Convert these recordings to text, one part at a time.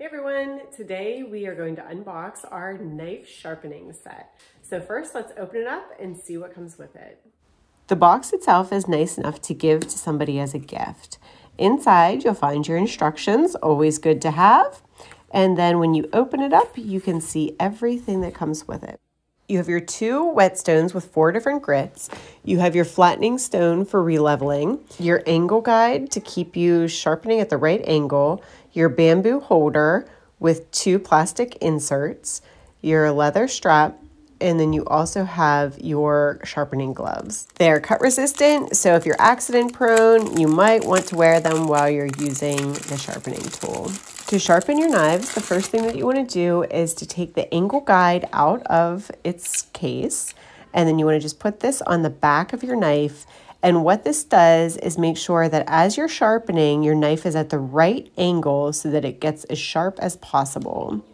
Hey everyone, today we are going to unbox our knife sharpening set. So first let's open it up and see what comes with it. The box itself is nice enough to give to somebody as a gift. Inside you'll find your instructions, always good to have. And then when you open it up, you can see everything that comes with it. You have your two whetstones with four different grits. You have your flattening stone for releveling, your angle guide to keep you sharpening at the right angle, your bamboo holder with two plastic inserts, your leather strap, and then you also have your sharpening gloves. They're cut resistant, so if you're accident prone, you might want to wear them while you're using the sharpening tool. To sharpen your knives, the first thing that you want to do is to take the angle guide out of its case, and then you want to just put this on the back of your knife and what this does is make sure that as you're sharpening, your knife is at the right angle so that it gets as sharp as possible.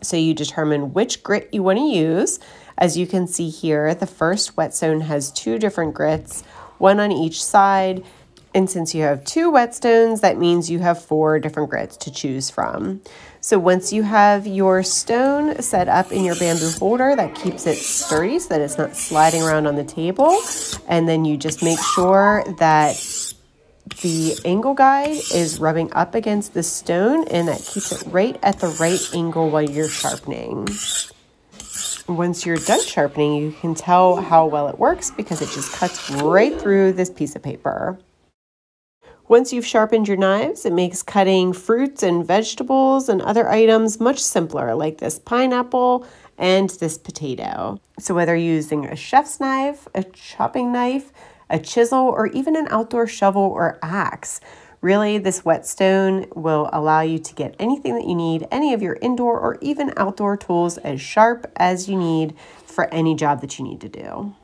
So you determine which grit you want to use. As you can see here, the first whetstone has two different grits, one on each side. And since you have two whetstones, that means you have four different grits to choose from. So once you have your stone set up in your bamboo holder, that keeps it sturdy so that it's not sliding around on the table. And then you just make sure that the angle guide is rubbing up against the stone and that keeps it right at the right angle while you're sharpening. Once you're done sharpening, you can tell how well it works because it just cuts right through this piece of paper. Once you've sharpened your knives, it makes cutting fruits and vegetables and other items much simpler, like this pineapple and this potato. So whether using a chef's knife, a chopping knife, a chisel, or even an outdoor shovel or axe, Really, this whetstone will allow you to get anything that you need, any of your indoor or even outdoor tools as sharp as you need for any job that you need to do.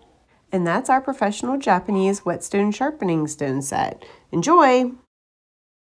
And that's our professional Japanese whetstone sharpening stone set. Enjoy!